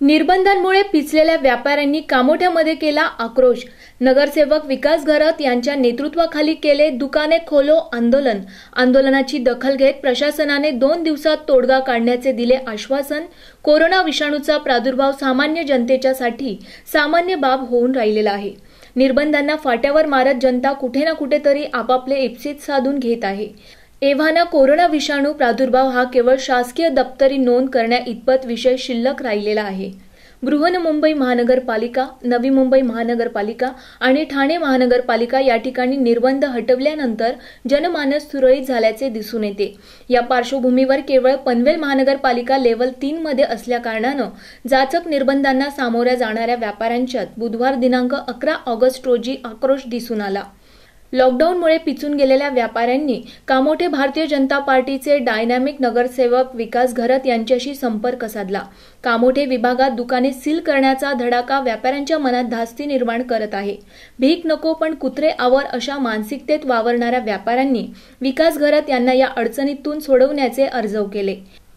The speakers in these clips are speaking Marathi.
निर्बंधांमुळे पिचलेल्या व्यापाऱ्यांनी कामोठ्यामध्ये केला आक्रोश. नगरसेवक विकास घरत यांच्या नेतृत्वाखाली केले दुकाने खोलो आंदोलन. आंदोलनाची दखल घेत प्रशासनाने दोन दिवसात तोडगा काढण्याचे दिले आश्वासन. कोरोना विषाणूचा प्रादुर्भाव सामान्य जनतेच्यासाठी सामान्य बाब होऊन राहिलेला आहे. निर्बंधांना फाट्यावर मारत जनता कुठे ना कुठेतरी आपापले इप्सित साधून घेत आहे. एव्हाना कोरोना विषाणू प्रादुर्भाव हा केवळ शासकीय दप्तरी नोंद करण्या इतपत विषय शिल्लक राहिलेला आहे. बृहन्मुंबई महानगरपालिका नवी मुंबई महानगरपालिका आणि ठाणे महानगरपालिका या ठिकाणी निर्बंध हटवल्यानंतर जनमानस सुरळीत झाल्याचे दिसून येते. या पार्श्वभूमीवर केवळ पनवेल महानगरपालिका लेवल तीन मध्ये असल्याकारणानं जाचक निर्बंधांना सामोऱ्या जाणाऱ्या व्यापाऱ्यांच्यात बुधवार दिनांक अकरा ऑगस्ट रोजी आक्रोश दिसून आला. लॉकडाऊनमुळे पिचून गेलेल्या व्यापाऱ्यांनी कामोठे भारतीय जनता पार्टीचे डायनॅमिक नगरसेवक विकास घरत यांच्याशी संपर्क साधला. कामोठे विभागात दुकाने सील करण्याचा धडाका व्यापाऱ्यांच्या मनात धास्ती निर्माण करत आहे. भीक नको पण कुत्रे आवर अशा मानसिकतेत वावरणाऱ्या व्यापाऱ्यांनी विकास घरत यांना या अडचणीतून सोडवण्याचे अर्जव केले.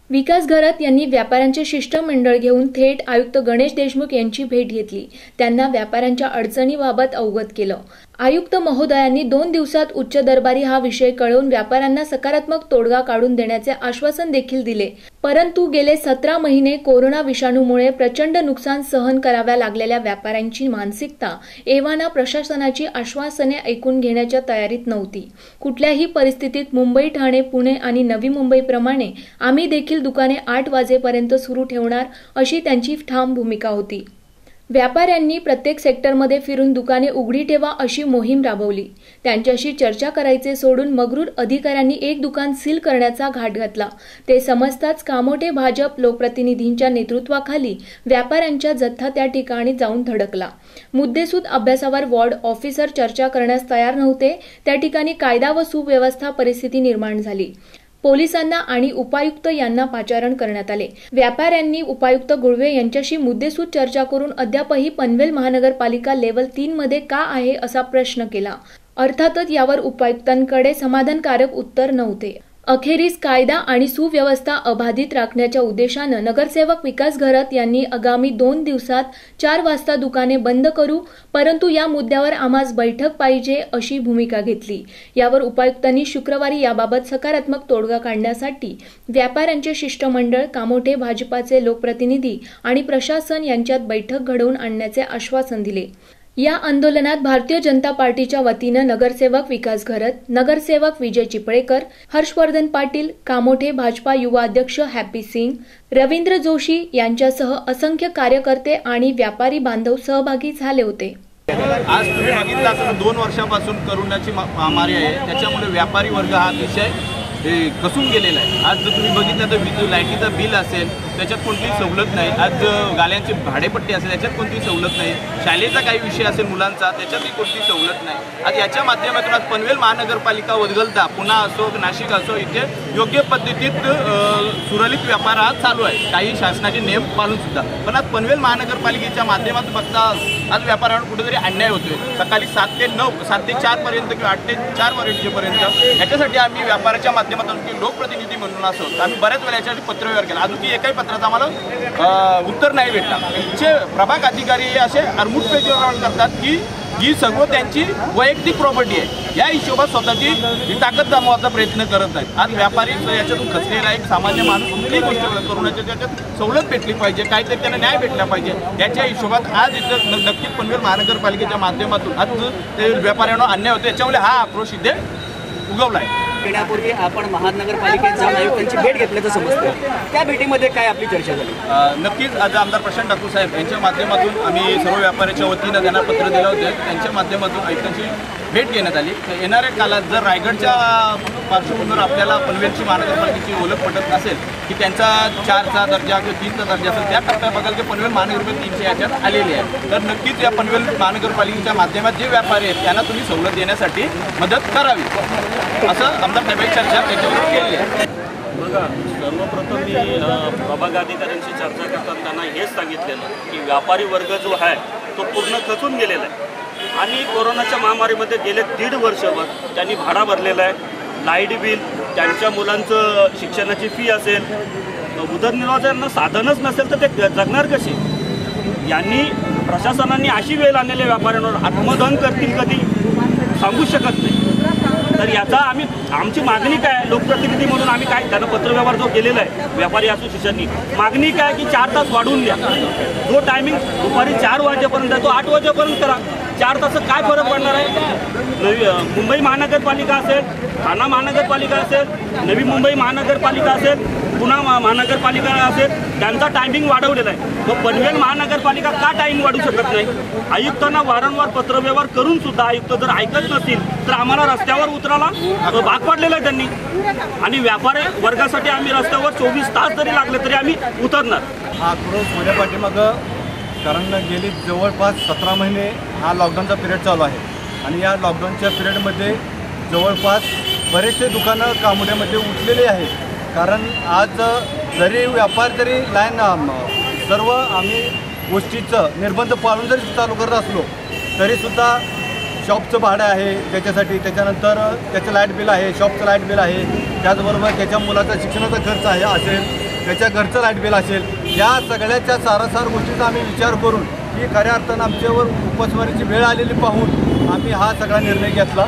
विकास घरत यांनी व्यापाऱ्यांचे शिष्टमंडळ घेऊन थेट आयुक्त गणेश देशमुख यांची भेट घेतली. त्यांना व्यापाऱ्यांच्या अडचणीबाबत अवगत केलं. आयुक्त महोदयांनी दोन दिवसात उच्च दरबारी हा विषय कळवून व्यापाऱ्यांना सकारात्मक तोडगा काढून देण्याचे आश्वासन देखील दिले. परंतु गेले सतरा महिने कोरोना विषाणूमुळे प्रचंड नुकसान सहन कराव्या लागलेल्या व्यापाऱ्यांची मानसिकता एव्हाना प्रशासनाची आश्वासने ऐकून घेण्याच्या तयारीत नव्हती. कुठल्याही परिस्थितीत मुंबई ठाणे पुणे आणि नवी मुंबईप्रमाणे आम्ही देखील दुकाने आठ वाजेपर्यंत सुरू ठेवणार अशी त्यांची ठाम भूमिका होती. व्यापाऱ्यांनी प्रत्येक सेक्टरमध्ये फिरून दुकाने उघडी ठेवा अशी मोहीम राबवली. त्यांच्याशी चर्चा करायचे सोडून मगरूर अधिकाऱ्यांनी एक दुकान सील करण्याचा घाट घातला. ते समजताच कामोटे भाजप लोकप्रतिनिधींच्या नेतृत्वाखाली व्यापाऱ्यांच्या जथ्था त्या ठिकाणी जाऊन धडकला. मुद्देसूद अभ्यासावर वॉर्ड ऑफिसर चर्चा करण्यास तयार नव्हते. त्या ठिकाणी कायदा व सुव्यवस्था परिस्थिती निर्माण झाली. पोलिसांना आणि उपायुक्त यांना पाचारण करण्यात आले. व्यापाऱ्यांनी उपायुक्त गुळवे यांच्याशी मुद्देसूद चर्चा करून अद्यापही पनवेल महानगरपालिका लेवल तीन मध्ये का आहे असा प्रश्न केला. अर्थातच यावर उपायुक्तांकडे समाधानकारक उत्तर नव्हते. अखेरीस कायदा आणि सुव्यवस्था अबाधित राखण्याच्या उद्देशानं नगरसेवक विकास घरत यांनी आगामी दोन दिवसात चार वाजता दुकाने बंद करू परंतु या मुद्द्यावर आम्हास बैठक पाहिजे अशी भूमिका घेतली. यावर उपायुक्तांनी शुक्रवारी याबाबत सकारात्मक तोडगा काढण्यासाठी व्यापाऱ्यांचे शिष्टमंडळ कामोठे भाजपाचे लोकप्रतिनिधी आणि प्रशासन यांच्यात बैठक घडवून आणण्याचे आश्वासन दिले. या आंदोलनात भारतीय जनता पार्टीच्या वतीनं नगरसेवक विकास घरत नगरसेवक विजय चिपळेकर हर्षवर्धन पाटील कामोठे भाजपा युवा अध्यक्ष हॅपी सिंग रवींद्र जोशी यांच्यासह असंख्य कार्यकर्ते आणि व्यापारी बांधव सहभागी झाले होते. आज तुम्ही बघितलं असं दोन वर्षापासून करोनाची महामारी आहे. त्याच्यामुळे व्यापारी वर्ग हा अतिशय हे कसून गेलेलं आहे. आज जर तुम्ही बघितलं तर वीज लाईटीचं बिल असेल त्याच्यात कोणतीही सवलत नाही. आज गाल्यांची भाडेपट्टी असेल त्याच्यात कोणतीही सवलत नाही. शाळेचा काही विषय असेल मुलांचा त्याच्यातही कोणतीही सवलत नाही. आज याच्या माध्यमातून आज पनवेल महानगरपालिका वदगलता पुन्हा असो नाशिक असो इथे योग्य पद्धतीत सुरळीत व्यापार हा चालू आहे. काही शासनाचे नियम पाळून सुद्धा. पण आज पनवेल महानगरपालिकेच्या माध्यमातून बघता आज व्यापाऱ्यांवर कुठेतरी अन्याय होतोय. सकाळी सात ते नऊ सात ते चारपर्यंत किंवा आठ ते चार पर्यंत याच्यासाठी आम्ही व्यापाराच्या माध्यमातून की लोकप्रतिनिधी म्हणून असो आम्ही बऱ्याच वेळा याच्यासाठी पत्रव्यवहार केला. अजून की एकाही पत्राचं आम्हाला उत्तर नाही भेटलं. जे प्रभाग अधिकारी हे असे अरमुट पेजवर करतात की ही सर्व त्यांची वैयक्तिक प्रॉपर्टी आहे. या हिशोबात स्वतःची ही ताकद जमवायचा प्रयत्न करत आहेत. आज व्यापारी याच्यातून खचलेला एक सामान्य माणूस कुठलीही गोष्ट करोनाच्या त्याच्यात सवलत भेटली पाहिजे. काहीतरी त्यांना न्याय भेटला पाहिजे. याच्या हिशोबात आज इथं नक्कीच पनवेल महानगरपालिकेच्या माध्यमातून आज ते व्यापाऱ्यांना अन्याय होतो याच्यामुळे हा आक्रोश इथे उगवला आहे. येण्यापूर्वी आपण महानगरपालिकेत जाऊन आयुक्तांची भेट घेतल्याचं समजतं. त्या भेटीमध्ये काय आपली चर्चा झाली? नक्कीच आज आमदार प्रशांत ठाकूर साहेब यांच्या माध्यमातून आम्ही सर्व व्यापाऱ्याच्या वतीनं त्यांना पत्र दिलं होतं. त्यांच्या माध्यमातून आयुक्तांची भेट घेण्यात आली. येणाऱ्या काळात जर रायगडच्या पार्श्वभूमीवर आपल्याला पनवेलची महानगरपालिकेची ओळख पटत नसेल की त्यांचा चारचा दर्जा किंवा तीनचा दर्जा असेल त्या टप्प्या बघाल की पनवेल महानगरपालिका तीनशे याच्यात आलेली आहे. तर नक्कीच या पनवेल महानगरपालिकेच्या माध्यमात जे व्यापारी आहेत त्यांना तुम्ही सवलत देण्यासाठी मदत करावी. असं आमदार साहेबांची चर्चा त्याच्यावर केली. आहे बघा सर्वप्रथम मी प्रभाग अधिकाऱ्यांशी चर्चा करताना त्यांना हेच सांगितलेलं की व्यापारी वर्ग जो आहे तो पूर्ण खचून गेलेला आहे. आणि कोरोनाच्या महामारीमध्ये गेले दीड वर्षभर त्यांनी भाडा भरलेला आहे. लाइट बिल त्यांच्या मुलांचं शिक्षणाची फी असेल. उदरनिर्वाहांना साधनच नसेल तर ते जगणार कसे यांनी प्रशासनाने अशी वेळ आणलेल्या व्यापाऱ्यांवर आत्मदहन करतील कधी? सांगू शकत नाही. तर याचा आम्ही आमची मागणी काय लोकप्रतिनिधी म्हणून आम्ही काय त्यानं पत्रव्यवहार जो केलेला आहे व्यापारी असोसिएशननी मागणी काय की चार तास वाढवून द्या. जो टायमिंग दुपारी चार वाजेपर्यंत आहे तो आठ वाजेपर्यंत करा. चार तासात काय फरक पडणार आहे? नवी मुंबई महानगरपालिका असेल ठाणा महानगरपालिका असेल नवी मुंबई महानगरपालिका असेल पुणा महा- महानगरपालिका असेल त्यांचा टायमिंग वाढवलेला आहे. मग पनवेल महानगरपालिका का टायमिंग वाढू शकत नाही? आयुक्तांना वारंवार पत्रव्यवहार करून सुद्धा आयुक्त जर ऐकत नसतील तर आम्हाला रस्त्यावर उतरायला भाग पाडलेला आहे त्यांनी. आणि व्यापारी वर्गासाठी आम्ही रस्त्यावर चोवीस तास जरी लागले तरी आम्ही उतरणार. हा आक्रोश माझ्या पाठीमागं कारण गेली जवळपास सतरा महिने हा लॉकडाऊनचा पिरियड चालू आहे. आणि या लॉकडाऊनच्या पिरियडमध्ये जवळपास बरेचसे दुकानं कामोड्यामध्ये उठलेले आहेत. कारण आज जरी व्यापार जरी लाईन सर्व आम्ही गोष्टीचं निर्बंध पाळून जरी चालू करत असलो तरीसुद्धा शॉपचं भाडं आहे त्याच्यासाठी. त्याच्यानंतर त्याचं लाइट बिल आहे शॉपचं लाइट बिल आहे. त्याचबरोबर त्याच्या मुलाचा शिक्षणाचा खर्च आहे असेल. त्याच्या घरचं लाइट बिल असेल. या सगळ्याच्या सारासार गोष्टीचा आम्ही विचार करून ही खऱ्या अर्थानं आमच्यावर उपासमारीची वेळ आलेली पाहून आम्ही हा सगळा निर्णय घेतला.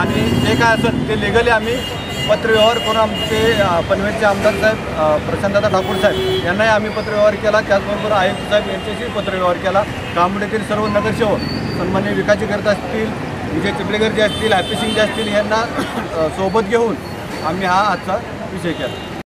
आणि जे काय असेल ते लिगली आम्ही पत्रव्यवहार करून आमचे पनवेलचे आमदार साहेब अ, प्रशांतदादा ठाकूर साहेब यांनाही आम्ही पत्रव्यवहार केला. त्याचबरोबर आयुक्त साहेब यांच्याशी पत्रव्यवहार केला. कामडेतील सर्व नगरसेवक सन्मान्य विकासजी करत असतील विजय चिपळेकर जे असतील हॅपी सिंग जे असतील यांना सोबत घेऊन आम्ही हा आजचा विषय केला.